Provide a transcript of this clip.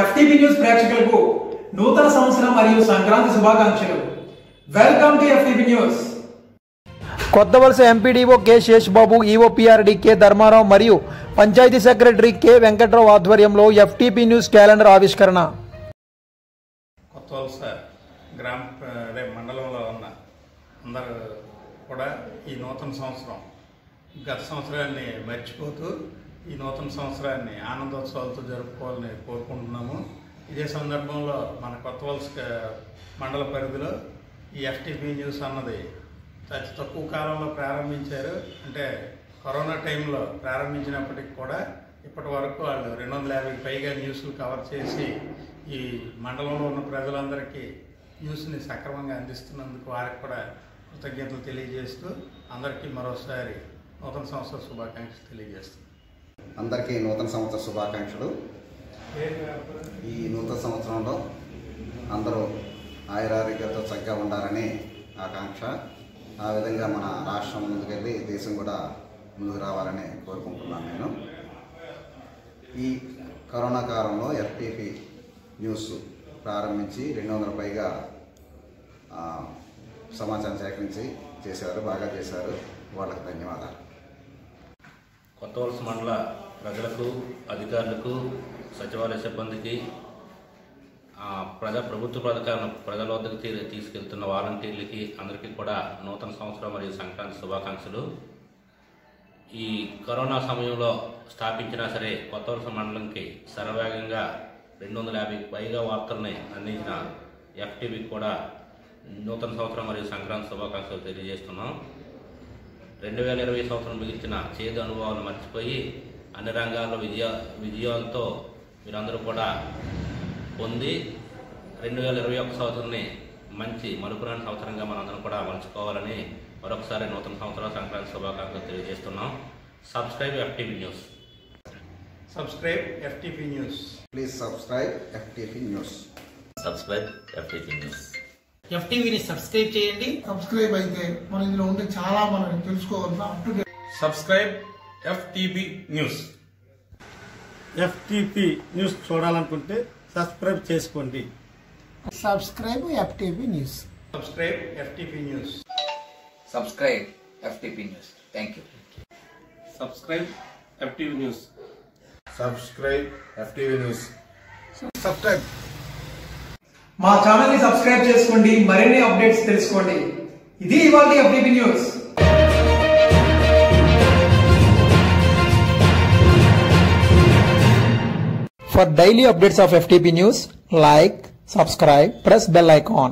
FTV news ప్రేక్షకులకు నూతన సంవత్సరం మరియు సంక్రాంతి శుభాకాంక్షలు. Welcome to FTV news. Kothavalasa MPDO K Seshbabu EOPRD K Dharmarao మరియు పంచాయతీ సెక్రటరీ కె వెంకట్రావు ఆధ్వర్యంలో ఎఫ్టీపీ న్యూస్ క్యాలెండర్ ఆవిష్కరణ. కొత్త వలస గ్రామ అదే మండలంలో ఉన్న అందరూ కూడా ఈ నూతన సంవత్సరం గత సంవత్సరాన్ని మర్చిపోతూ ఈ నూతన సంవత్సరాన్ని ఆనందోత్సవాలతో జరుపుకోవాలని కోరుకుంటున్నాము. ఇదే సందర్భంలో మన కొత్త వలస మండల పరిధిలో ఈ ఎఫ్టీపీ న్యూస్ అన్నది అతి తక్కువ కాలంలో ప్రారంభించారు. అంటే కరోనా టైంలో ప్రారంభించినప్పటికి కూడా ఇప్పటి వరకు వాళ్ళు రెండు వందల యాభై పైగా న్యూస్లు కవర్ చేసి ఈ మండలంలో ఉన్న ప్రజలందరికీ న్యూస్ని సక్రమంగా అందిస్తున్నందుకు వారికి కూడా కృతజ్ఞతలు తెలియజేస్తూ అందరికీ మరోసారి నూతన సంవత్సర శుభాకాంక్షలు తెలియజేస్తున్నాను అందరికీ నూతన సంవత్సర శుభాకాంక్షలు. ఈ నూతన సంవత్సరంలో అందరూ ఆయురారోగ్యాలతో చక్కగా ఉండాలని ఆకాంక్ష. ఆ విధంగా మన రాష్ట్రం ముందుకెళ్ళి దేశం కూడా ముందుకు రావాలని కోరుకుంటున్నాను నేను. ఈ కరోనా కాలంలో ఎఫ్టీపీ న్యూస్ ప్రారంభించి రెండు వందల పైగా సమాచారం సేకరించి చేశారు బాగా చేశారు. వాళ్ళకి ధన్యవాదాలు. కొత్త వలస మండల ప్రజలకు అధికారులకు సచివాలయ సిబ్బందికి ప్రజా ప్రభుత్వ పథకాలను ప్రజల వద్దకు తీసుకెళ్తున్న వాలంటీర్లకి అందరికీ కూడా నూతన సంవత్సరం మరియు సంక్రాంతి శుభాకాంక్షలు. ఈ కరోనా సమయంలో స్థాపించినా సరే కొత్త వలస మండలంకి శరవేగంగా రెండు వందల యాభై పైగా వార్తల్ని అందించిన ఎఫ్టీవీకి కూడా నూతన సంవత్సరం మరియు సంక్రాంతి శుభాకాంక్షలు తెలియజేస్తున్నాం. రెండు వేల ఇరవై సంవత్సరం మిగిల్చిన చేదు అనుభవాలను మర్చిపోయి అన్ని రంగాల్లో విజయ విజయాలతో మీరందరూ కూడా పొంది రెండు వేల ఇరవై ఒక సంవత్సరాన్ని మంచి మలుపురాని సంవత్సరంగా మనందరం కూడా మలుచుకోవాలని మరొకసారి నూతన సంవత్సరం సంక్రాంతి శుభాకాంక్షలు తెలియజేస్తున్నాం. Subscribe FTV news. Subscribe FTP news. Please subscribe FTP news. Subscribe FTV news. ఎఫ్టీవీని subscribe చేయండి. సబ్స్క్రైబ్ అయితే మన ఇందులో ఉండే చాలా మనం తెలుసుకోవాల్సిన up to subscribe FTB news FTP news చూడాలనుకుంటే సబ్స్క్రైబ్ చేసుకోండి. Subscribe FTV news subscribe FTP news subscribe FTP News. Thank you. Subscribe FTV news subscribe FTV news subscribe మా ఛానల్ని సబ్స్క్రైబ్ చేసుకోండి మరిన్ని అప్డేట్స్ తెలుసుకోండి ఇది ఇవాళ FTV news For daily updates of FTP news, like, subscribe, press bell icon.